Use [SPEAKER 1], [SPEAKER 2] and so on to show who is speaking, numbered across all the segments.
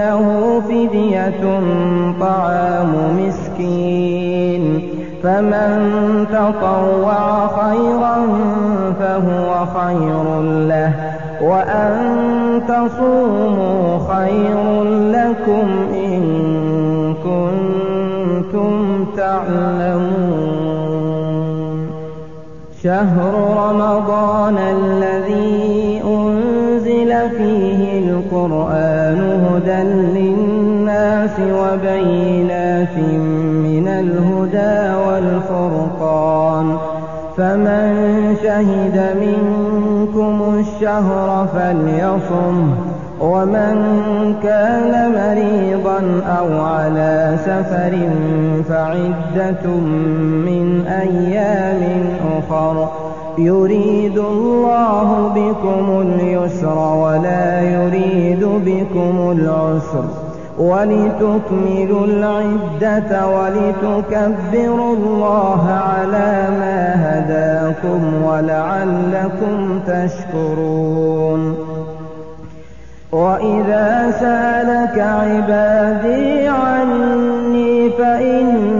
[SPEAKER 1] يطيقونه فدية طعام مسكين. فمن تطوع خيرا فهو خير له. وأن تصوموا خير لكم إن كنتم تعلمون. شهر رمضان الذي أنزل فيه القرآن هدى للناس وبينات من الهدى والفرقان. فمن شهد منكم الشهر فليصم ومن كان مريضا أو على سفر فعدة من أيام أخر. يريد الله بكم اليسر ولا يريد بكم العسر ولتكملوا العدة ولتكبروا الله على ما هداكم ولعلكم تشكرون وإذا سألك عبادي عني فإني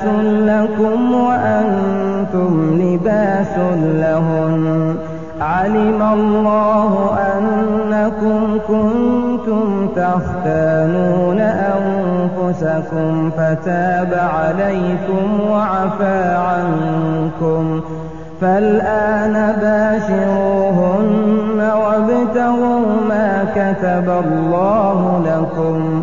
[SPEAKER 1] لباس لكم وأنتم لباس لهن. علم الله أنكم كنتم تختانون أنفسكم فتاب عليكم وعفى عنكم. فالآن باشروهن وابتغوا ما كتب الله لكم.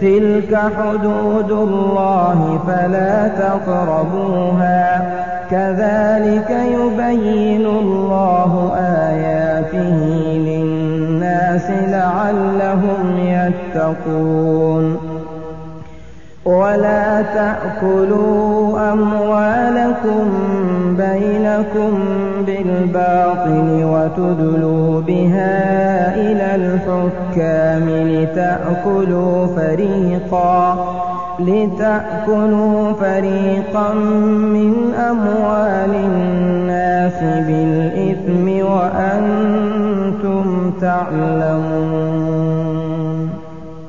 [SPEAKER 1] تلك حدود الله فلا تقربوها كذلك يبين الله آياته للناس لعلهم يتقون ولا تأكلوا أموالكم بينكم بالباطل وتدلوا بها إلى الحكام لتأكلوا فريقا لتأكلوا فريقا من أموال الناس بالإثم وأنتم تعلمون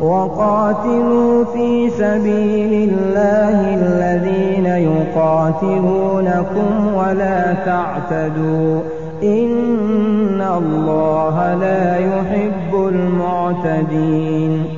[SPEAKER 1] وَقَاتِلُوا فِي سَبِيلِ اللَّهِ الَّذِينَ يُقَاتِلُونَكُمْ وَلَا تَعْتَدُوا ۚ. إِنَّ اللَّهَ لَا يُحِبُّ الْمُعْتَدِينَ.